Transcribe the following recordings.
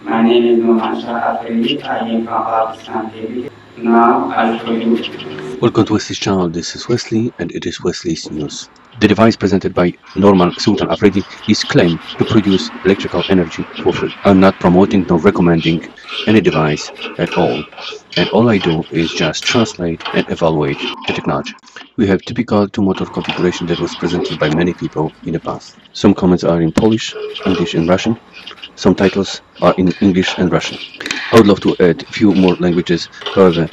My name is Shah Afridi. I am from Pakistan TV. Now I'll show you Welcome to Wesley's channel. This is Wesley and it is Wesley's News. The device presented by Norman Sultan Afridi is claimed to produce electrical energy for free. I'm not promoting nor recommending any device at all. And all I do is just translate and evaluate the technology. We have typical two-motor configuration that was presented by many people in the past. Some comments are in Polish, English and Russian. Some titles are in English and Russian. I would love to add a few more languages, however,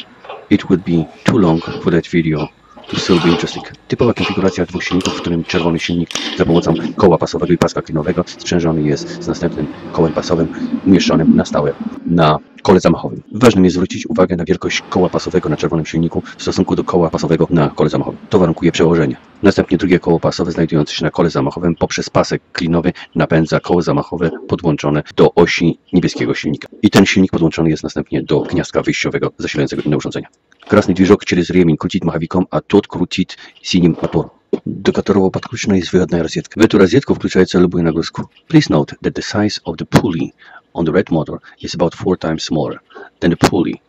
it would be too long for that video to still be interesting. Typowa konfiguracja dwóch silników, w którym czerwony silnik za pomocą koła pasowego i paska klinowego sprzężony jest z następnym kołem pasowym umieszczonym na stałe na kole zamachowym. Ważnym jest zwrócić uwagę na wielkość koła pasowego na czerwonym silniku w stosunku do koła pasowego na kole zamachowym. To warunkuje przełożenie. Następnie drugie koło pasowe znajdujące się na kole zamachowym poprzez pasek klinowy napędza koło zamachowe podłączone do osi niebieskiego silnika. I ten silnik podłączony jest następnie do gniazdka wyjściowego zasilającego inne urządzenia. Красный движок через ремень крутит маховиком, а тот крутит синим мотором. До которого подключена есть выводная розетка. В эту розетку включается любую нагрузку. Please note that the size of the pulley on the red motor is about four times smaller than the pulley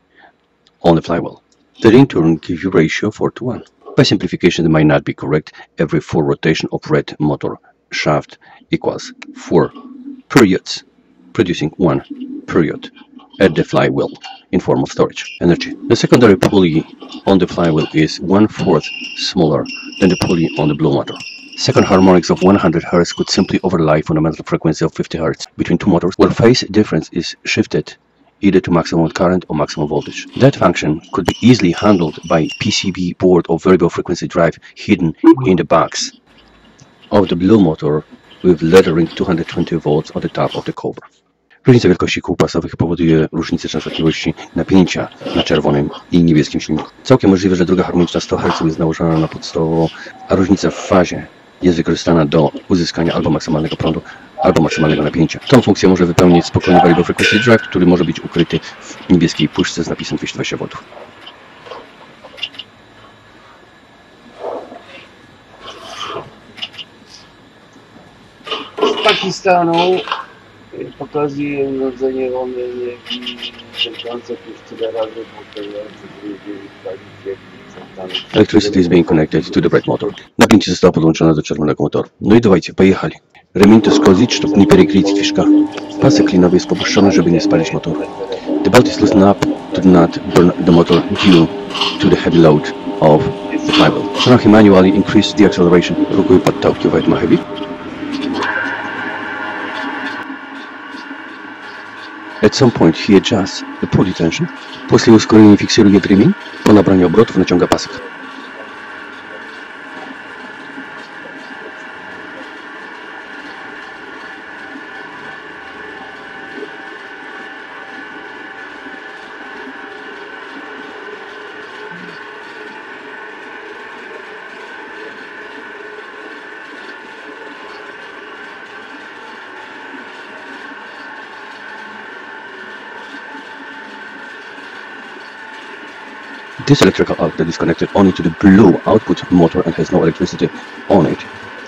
on the flywheel. The ring turn gives you ratio 4 to 1. By simplification, it might not be correct. Every 4 rotation of red motor shaft equals 4 periods, producing 1 period at the flywheel in form of storage energy. The secondary pulley on the flywheel is one-fourth smaller than the pulley on the blue motor. Second harmonics of 100 Hz could simply overlay fundamental frequency of 50 Hz between two motors, where phase difference is shifted either to maximum current or maximum voltage. That function could be easily handled by PCB board or variable frequency drive hidden in the box of the blue motor with lettering 220 volts on the top of the cover. Różnica wielkości kół pasowych powoduje różnicę częstotliwości napięcia na czerwonym i niebieskim silniku. Całkiem możliwe, że druga harmoniczna 100 Hz jest nałożona na podstawową, a różnica w fazie jest wykorzystana do uzyskania albo maksymalnego prądu, albo maksymalnego napięcia. Tą funkcję może wypełnić spokojnie variable frequency drive, który może być ukryty w niebieskiej puszce z napisem 220 V. Pakistanu y, pokazuje urządzenie łamy energii czerpiące już tyle razy budujące drugie paliwie Electricity is being connected to the red motor. Napięcie zostało podłączone do czerwonego motoru. No i dawajcie, pojechali. Remin to skozić, żeby nie перекрыть движка. Pasek klinowy jest popuszczony, żeby nie spalić motoru. The belt is loosened up to not burn the motor due to the heavy load of the flywheel. Trochę manually increase the acceleration. Рукой подталкивает маховик. At some point he adjusts the pulley tension. После ускорения фиксирует ремень. По набранию оборотов натяга пасок. This electrical outlet is connected only to the blue output motor and has no electricity on it,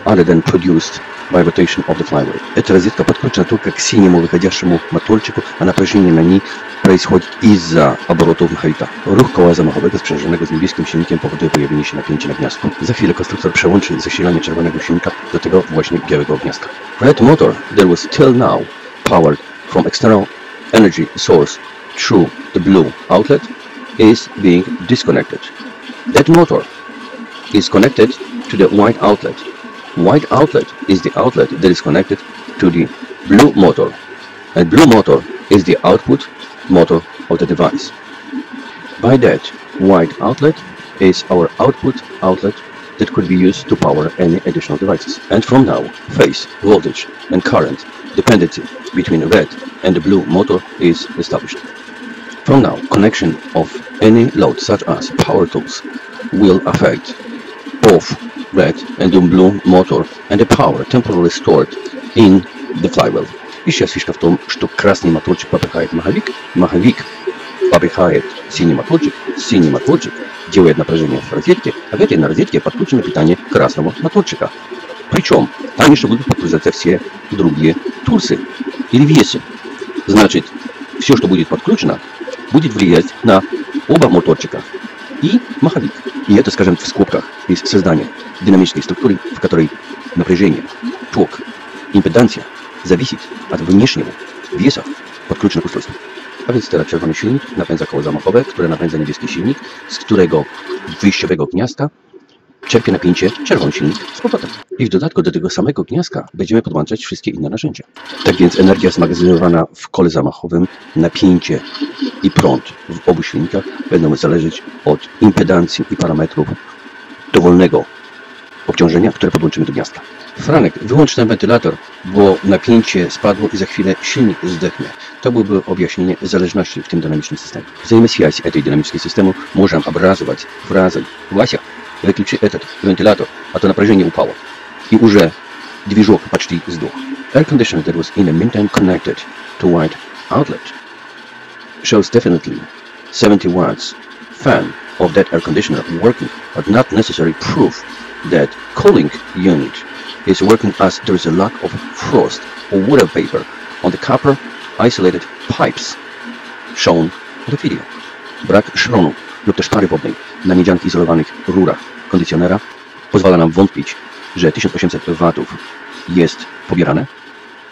other than produced by rotation of the flywheel. Эта розетка подключена только к синему выходящему моторчику, а напряжение на ней происходит из-за оборотов маховика. Ruch koła zamachowego sprzężonego z niebieskim silnikiem powoduje pojawienie się napięcia na gniazdku. Za chwilę konstruktor przełączy zasilanie czerwonego silnika do tego właśnie białego gniazdka. Red motor that was till now powered from external energy source through the blue outlet is being disconnected. That motor is connected to the white outlet. White outlet is the outlet that is connected to the blue motor. And blue motor is the output motor of the device. By that, white outlet is our output outlet that could be used to power any additional devices. And from now, phase, voltage, and current dependency between the red and the blue motor is established. From now, connection of any load such as power tools will affect both red and blue motor and the power temporarily stored in the flywheel. И сейчас фишка в том, что красный моторчик попихает маховик, маховик попихает синий моторчик, синий моторчик делает напряжение в розетке, а в этой на розетке подключено питание красного моторчика. Причем еще будут подключаться все другие турсы или весы. Значит, все, что будет подключено, будет влиять на оба моторчика и маховик. И это, скажем, в скобках из создания динамической структуры, в которой напряжение, ток, импедансия зависит от внешнего wesa podklucznych ustrojstw. A więc teraz czerwony silnik napędza koło zamachowe, które napędza niebieski silnik, z którego wyjściowego gniazda czerpie napięcie czerwony silnik z powrotem. I w dodatku do tego samego gniazda będziemy podłączać wszystkie inne narzędzia. Tak więc energia zmagazynowana w kole zamachowym, napięcie i prąd w obu silnikach będą zależeć od impedancji i parametrów dowolnego obciążenia, które podłączymy do gniazda. Franek, wyłącz ten wentylator, bo napięcie spadło i za chwilę silnik zdechnie. To byłoby objaśnienie zależności в tym динамичном системе. Взаимосвязь этой динамической системы можем образовать фразой «Вася, выключи этот вентилятор, а то напряжение упало». И уже движок почти сдох. Air conditioner that was in the meantime connected to white outlet shows definitely 70 watts fan of that air conditioner working, but not necessary proof that cooling unit is working as there is a lack of frost or water vapor on the copper isolated pipes shown on the video. Brak szronu lub też pary wodnej na miedzianki izolowanych rurach kondycjonera pozwala nam wątpić, że 1800 W jest pobierane,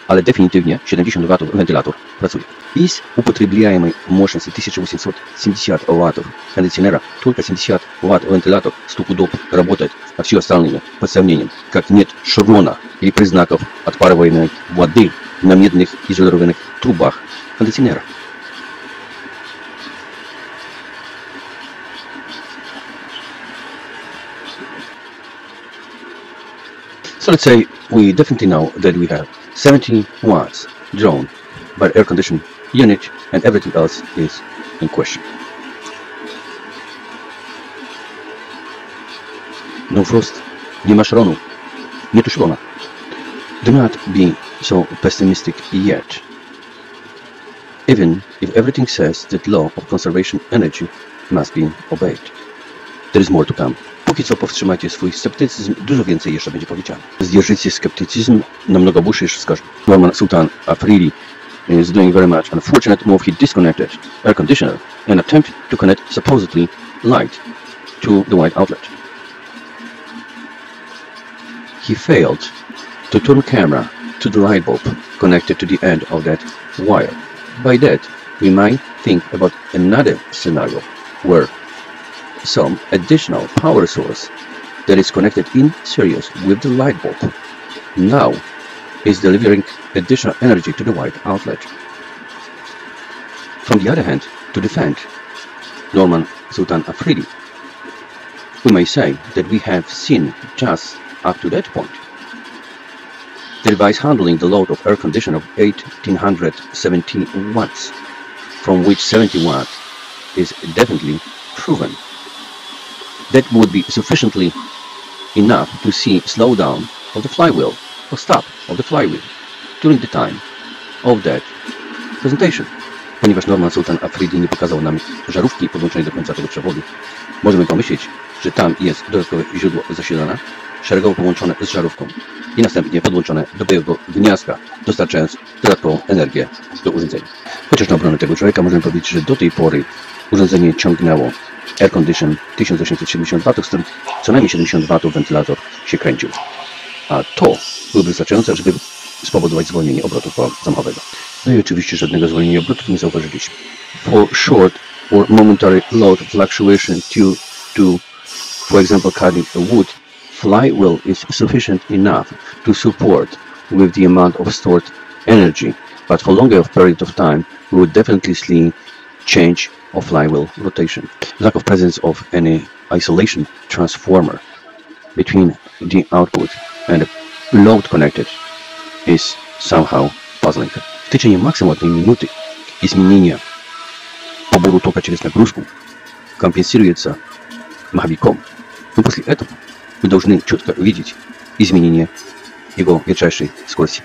ale definitywnie 70 W wentylator працует. Из употребляемой мощности 1870 Вт кондиционера только 70 Вт вентилятор стопудов работает, а все остальное под сомнением, как нет шрона или признаков отпарываемой воды на медных изолированных трубах кондиционера. So let's say we definitely know that we have 70 watts drawn by air conditioning unit and everything else is in question. No frost, nie ma szronu, nie tu szrona. Do not be so pessimistic yet. Even if everything says that law of conservation energy must be obeyed. There is more to come. Póki co powstrzymajcie swój sceptycyzm, dużo więcej jeszcze będzie powiedziane. Zdierżycie sceptycyzm, namnogo больше już скажу. Norman Sultan Afridi is doing very much unfortunate move. He disconnected air conditioner and attempted to connect supposedly light to the white outlet. He failed to turn camera to the light bulb connected to the end of that wire. By that, we might think about another scenario where some additional power source that is connected in series with the light bulb now is delivering additional energy to the white outlet. From the other hand, to defend Norman Sultan Afridi, we may say that we have seen just up to that point the device handling the load of air conditioner of 1870 watts, from which 70 watts is definitely proven. That would be sufficiently enough to see slowdown of the flywheel or stop of the flywheel during the time of that presentation. Ponieważ Norman Sultan Afridi nie pokazał nam żarówki podłączonej do końca tego przewodu, możemy pomyśleć, że tam jest dodatkowe źródło zasilania, szeregowo połączone z żarówką i następnie podłączone do białego gniazda, dostarczając dodatkową energię do urządzenia. Chociaż na obronę tego człowieka możemy powiedzieć, że do tej pory urządzenie ciągnęło air condition 1870 W, z co najmniej 70 W wentylator się kręcił. A to byłoby wystarczające, żeby spowodować zwolnienie obrotu zamachowego. No i oczywiście żadnego zwolnienia obrotów nie zauważyliśmy. For short or momentary load fluctuation due to, for example, cutting a wood, flywheel is sufficient enough to support with the amount of stored energy, but for longer period of time, we would definitely see change of flywheel rotation. Lack of presence of any isolation transformer between the output and the load connected is somehow puzzling. В течение максимум одной минуты изменение побору тока через нагрузку компенсируется маховиком. Но после этого вы должны четко видеть изменение его ветчайшей скорости.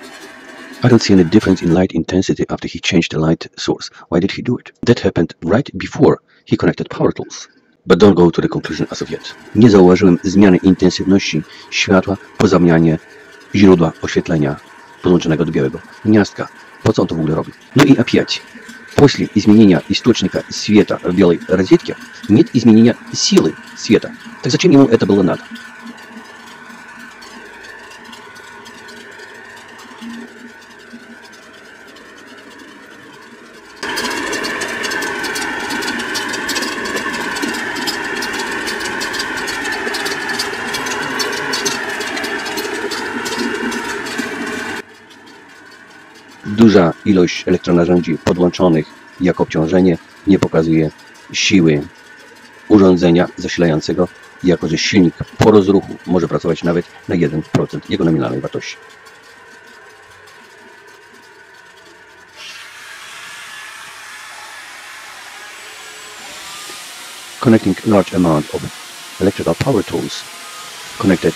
I don't see any difference in light intensity after he changed the light source. Why did he do it? That happened right before he connected power tools. But don't go to the conclusion as of yet. Nie zauważyłem zmiany intensywności światła po zamianie źródła oświetlenia podłączonego do białego gniazdka. по co on to w ogóle robi? Ну и опять, после изменения источника света в белой розетке нет изменения силы света. Так зачем ему это было надо? Duża ilość elektronarzędzi podłączonych jako obciążenie nie pokazuje siły urządzenia zasilającego, jako że silnik po rozruchu może pracować nawet na 1% jego nominalnej wartości. Connecting large amount of electrical power tools connected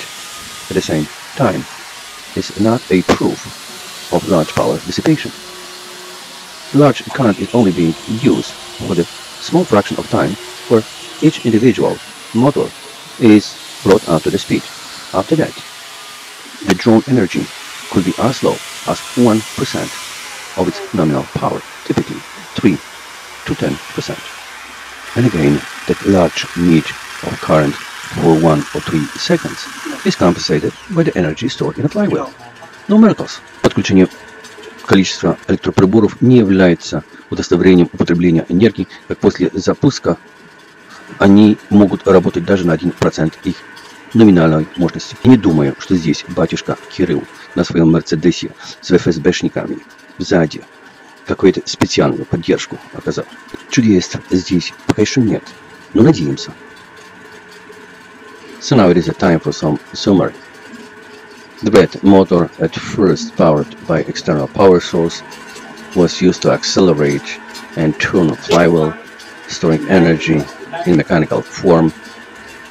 at the same time is not a proof of large power dissipation. Large current is only being used for the small fraction of time where each individual motor is brought up to the speed. After that, the drawn energy could be as low as 1% of its nominal power, typically 3 to 10%. And again, that large need of current for 1 or 3 seconds is compensated by the energy stored in a flywheel. No miracles. Подключение количества электроприборов не является удостоверением употребления энергии, как после запуска они могут работать даже на 1% их номинальной мощности. И не думаю, что здесь батюшка Кирилл на своем Мерседесе с ФСБшниками сзади какую-то специальную поддержку оказал. Чудес здесь пока еще нет, но надеемся. So now it is a time for some summary. The BET motor, at first powered by external power source, was used to accelerate and turn a flywheel, storing energy in mechanical form.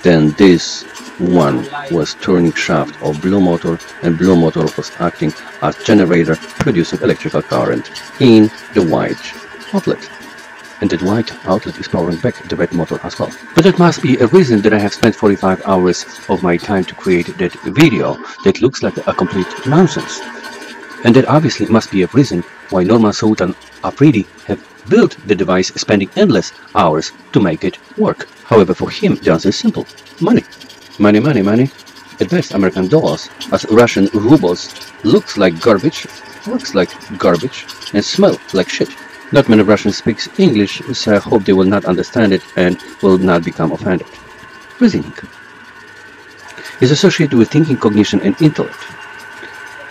Then this one was turning shaft of blue motor and blue motor was acting as generator producing electrical current in the white outlet. And that white outlet is powering back the red motor as well. But that must be a reason that I have spent 45 hours of my time to create that video that looks like a complete nonsense. And that obviously must be a reason why Norman Sultan Afridi have built the device spending endless hours to make it work. However, for him, the answer is simple. Money. Money, money, money. At best, American dollars, as Russian rubles, looks like garbage, looks like garbage, and smell like shit. Not many Russians speak English, so I hope they will not understand it and will not become offended. Reasoning is associated with thinking, cognition, and intellect.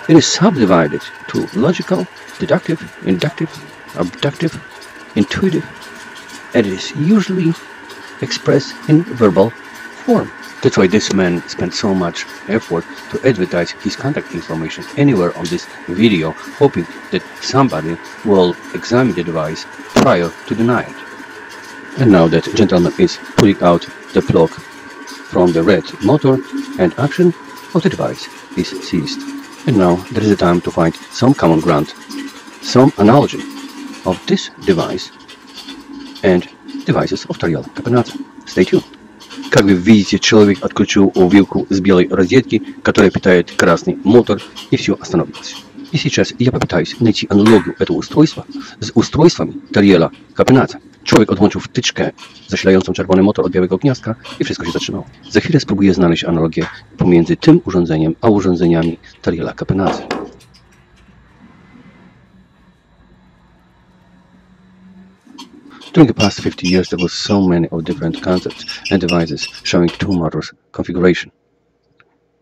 It is subdivided to logical, deductive, inductive, abductive, intuitive, and it is usually expressed in verbal form. That's why this man spent so much effort to advertise his contact information anywhere on this video, hoping that somebody will examine the device prior to deny it. And now that gentleman is pulling out the plug from the red motor and action of the device is ceased. And now there is a time to find some common ground, some analogy of this device and devices of Tariel Kapanadze. Stay tuned. Как вы видите, человек отключил вилку с белой розетки, которая питает красный мотор, и все остановилось. И сейчас я попытаюсь найти аналогию этого устройства z ustrojstwami Tariela Capenazza. Człowiek odłączył wtyczkę zasilającą czerwony motor od białego gniazdka i wszystko się zatrzymało. Za chwilę spróbuję znaleźć analogię pomiędzy tym urządzeniem a urządzeniami Tariela Capenazza. During the past 50 years, there were so many of different concepts and devices showing two motors configuration.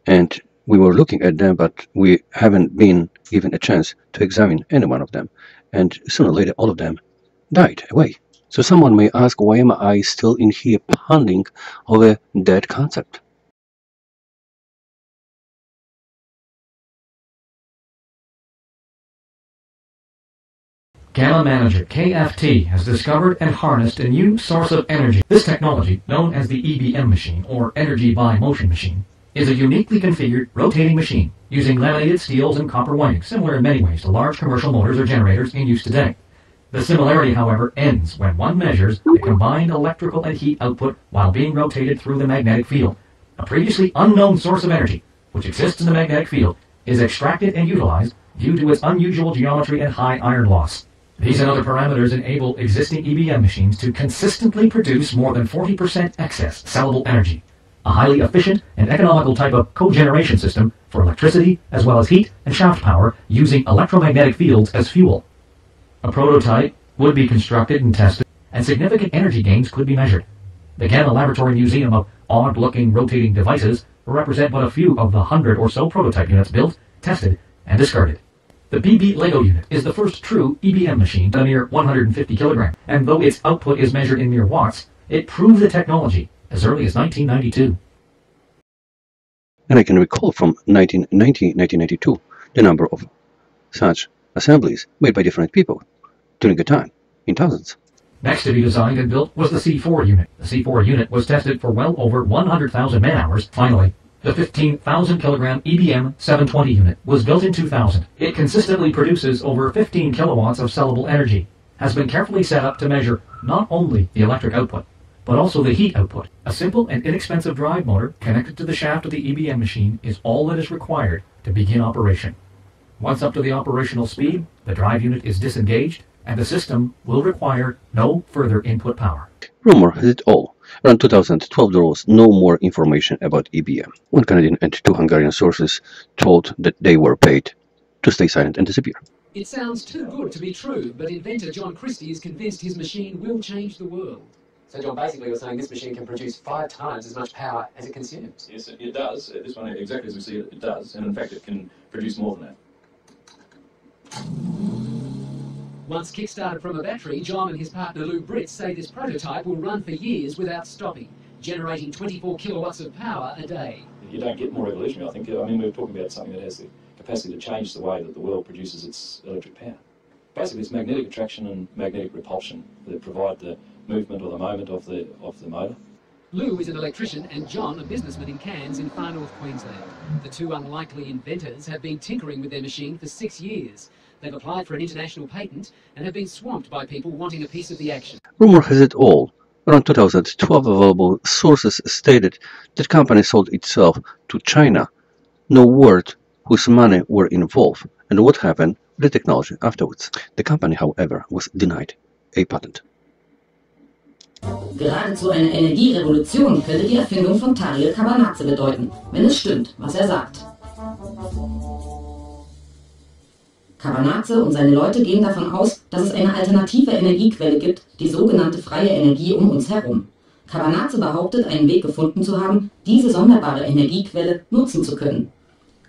And we were looking at them, but we haven't been given a chance to examine any one of them. And sooner or later, all of them died away. So someone may ask, why am I still in here pondering over that concept? Gamma Manager KFT has discovered and harnessed a new source of energy. This technology, known as the EBM machine or Energy by Motion machine, is a uniquely configured rotating machine using laminated steels and copper windings, similar in many ways to large commercial motors or generators in use today. The similarity, however, ends when one measures the combined electrical and heat output while being rotated through the magnetic field. A previously unknown source of energy, which exists in the magnetic field, is extracted and utilized due to its unusual geometry and high iron loss. These and other parameters enable existing EBM machines to consistently produce more than 40% excess sellable energy, a highly efficient and economical type of cogeneration system for electricity as well as heat and shaft power using electromagnetic fields as fuel. A prototype would be constructed and tested, and significant energy gains could be measured. The Gamma Laboratory Museum of odd-looking rotating devices represent but a few of the hundred or so prototype units built, tested, and discarded. The BB Lego unit is the first true EBM machine, a mere 150 kilogram, and though its output is measured in mere watts, it proved the technology as early as 1992. And I can recall from 1990-1992 the number of such assemblies made by different people during a time in thousands. Next to be designed and built was the C4 unit. The C4 unit was tested for well over 100,000 man-hours. Finally, the 15,000 kilogram EBM 720 unit was built in 2000. It consistently produces over 15 kilowatts of sellable energy, has been carefully set up to measure not only the electric output, but also the heat output. A simple and inexpensive drive motor connected to the shaft of the EBM machine is all that is required to begin operation. Once up to the operational speed, the drive unit is disengaged and the system will require no further input power. Rumor has it all. Around 2012 there was no more information about EBM. One Canadian and two Hungarian sources told that they were paid to stay silent and disappear. It sounds too good to be true, but inventor John Christie is convinced his machine will change the world. So, John, basically, you're saying this machine can produce five times as much power as it consumes. Yes, it it does. This one, exactly as we see it, it does. And in fact, it can produce more than that. Once kick-started from a battery, John and his partner Lou Brits say this prototype will run for years without stopping, generating 24 kilowatts of power a day. You don't get more evolutionary, I think. Uh, I mean, we're talking about something that has the capacity to change the way that the world produces its electric power. Basically, it's magnetic attraction and magnetic repulsion that provide the movement or the moment of the, of the motor. Lou is an electrician and John a businessman in Cairns in far north Queensland. The two unlikely inventors have been tinkering with their machine for six years. They've applied for an international patent and have been swamped by people wanting a piece of the action. Rumor has it all. Around 2012 available sources stated that company sold itself to China. No word whose money were involved and what happened with the technology afterwards. The company, however, was denied a patent. Geradezu eine Energierevolution könnte die Erfindung von Tariel Kapanadze bedeuten, wenn es stimmt, was er sagt. Kabanatze und seine Leute gehen davon aus, dass es eine alternative Energiequelle gibt, die sogenannte freie Energie um uns herum. Kabanatze behauptet, einen Weg gefunden zu haben, diese sonderbare Energiequelle nutzen zu können.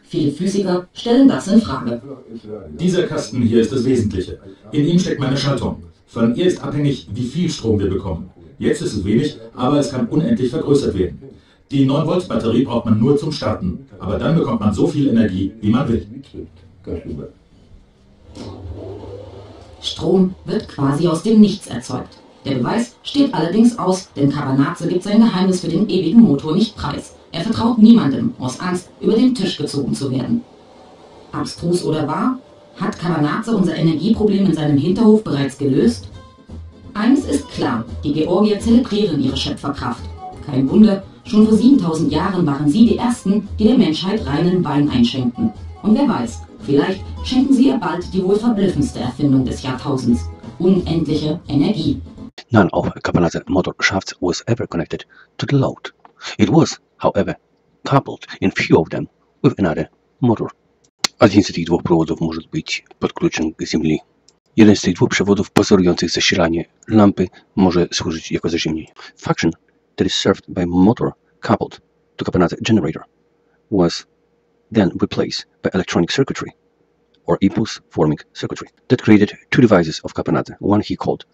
Viele Physiker stellen das in Frage. Dieser Kasten hier ist das Wesentliche. In ihm steckt meine Schaltung. Von ihr ist abhängig, wie viel Strom wir bekommen. Jetzt ist es wenig, aber es kann unendlich vergrößert werden. Die 9-Volt-Batterie braucht man nur zum Starten, aber dann bekommt man so viel Energie, wie man will. Strom wird quasi aus dem Nichts erzeugt. Der Beweis steht allerdings aus, denn Kabanatze gibt sein Geheimnis für den ewigen Motor nicht preis. Er vertraut niemandem, aus Angst, über den Tisch gezogen zu werden. Abstrus oder wahr? Hat Kabanatze unser Energieproblem in seinem Hinterhof bereits gelöst? Eines ist klar, die Georgier zelebrieren ihre Schöpferkraft. Kein Wunder, schon vor 7000 Jahren waren sie die Ersten, die der Menschheit reinen Wein einschenkten. Und wer weiß, vielleicht schenken sie ihr bald die wohl verblüffendste Erfindung des Jahrtausends. Unendliche Energie. None of Kabanatze motor shafts was ever connected to the load. It was, however, coupled in few of them with another motor. Один z tych dwóch przewodów może być podключен k Ziemi. Jeden z tych dwóch przewodów pozorujących zasilanie lampy może służyć jako zaziemnienie. Function that is served by motor coupled to Kabanatze generator was then replaced by electronic circuitry or impulse-forming circuitry that created two devices of Kapanadze, one he called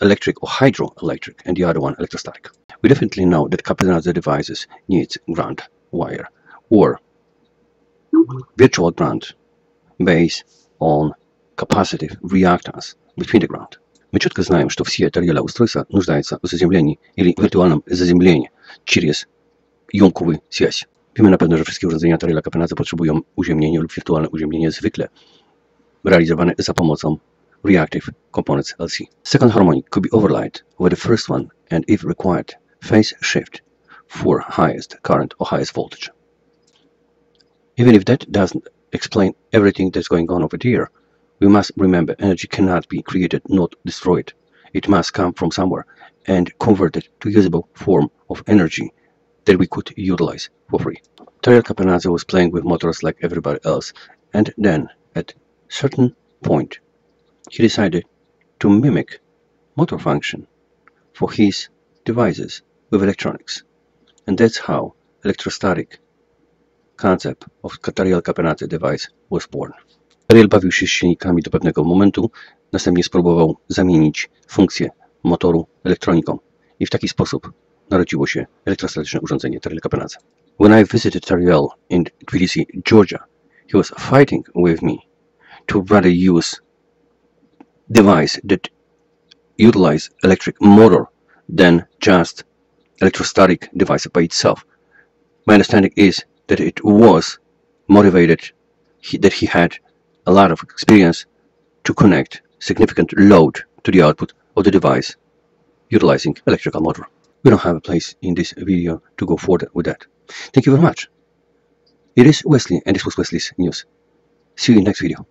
electric or hydroelectric and the other one electrostatic. We definitely know that Kapanadze devices need ground wire or virtual ground based on capacitive reactance between the ground. Мы четко знаем, что все тарьела устройства нуждаются в заземлении или виртуальном заземлении через емковую связь. Wiemy na pewno, że wszystkie urządzenia Tarela Kapenaza potrzebują uziemnienia lub wirtualne uziemnienie zwykle realizowane za pomocą reactive components LC. Second harmonic could be overlaid over the first one and if required, phase shift for highest current or highest voltage. Even if that doesn't explain everything that's going on over there, we must remember energy cannot be created, not destroyed. It must come from somewhere and converted to usable form of energy that we could utilize for free. Tariel Kapanadze was playing with motors like everybody else, and then, at certain point, he decided to mimic motor function for his devices with electronics. And that's how electrostatic concept of Tariel Kapanadze device was born. Tariel bawił się silnikami do pewnego momentu, następnie spróbował zamienić funkcję motoru elektroniką i w taki sposób narodziło się urządzenie. When I visited Tariel in Tbilisi, Georgia, he was fighting with me to rather use device that utilize electric motor than just electrostatic device by itself. My understanding is that it was motivated he, that he had a lot of experience to connect significant load to the output of the device utilizing electrical motor. We don't have a place in this video to go further with that. Thank you very much. It is Wesley and this was Wesley's News. See you in next video.